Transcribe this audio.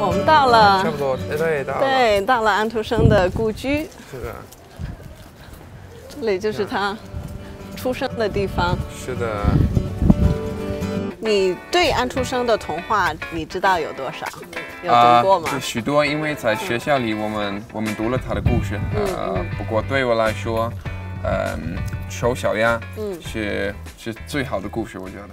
我们到了，差不多，哎对，到了。对，到了安徒生的故居，是的，这里就是他出生的地方。是的。你对安徒生的童话你知道有多少？有读过吗？就许多，因为在学校里我们我们读了他的故事。呃，不过对我来说，嗯，丑小鸭，嗯，是是最好的故事，我觉得。